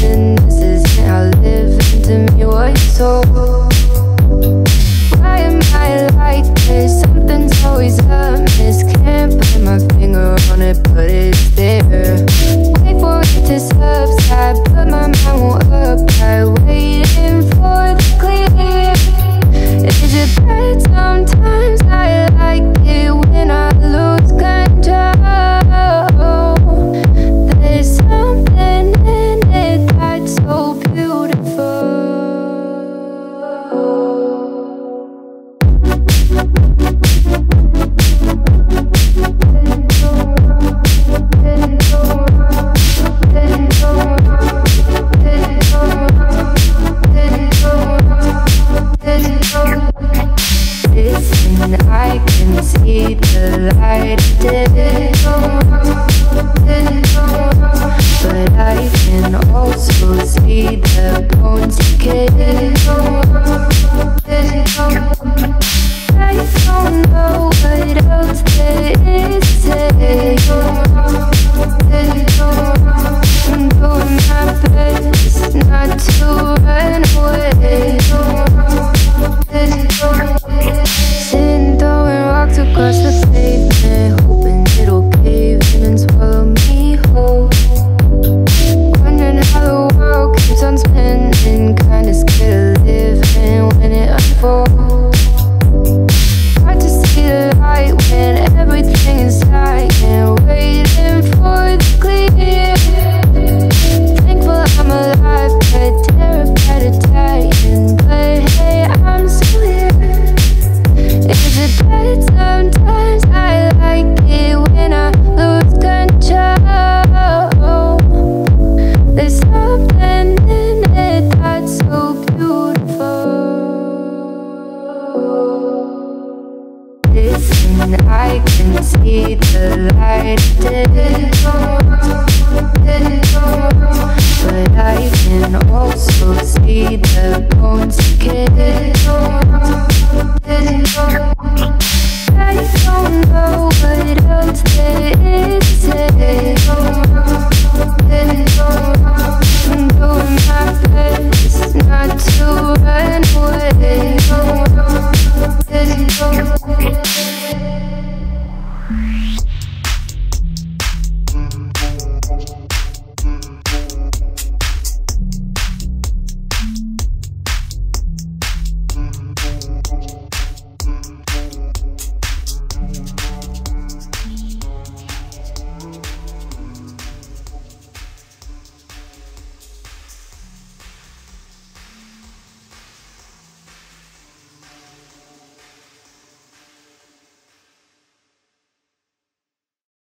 this is. I live into me you told. Why am I like this? But I can also see the bones decay. see the light. But I can also see the bones again. I don't know what else there is.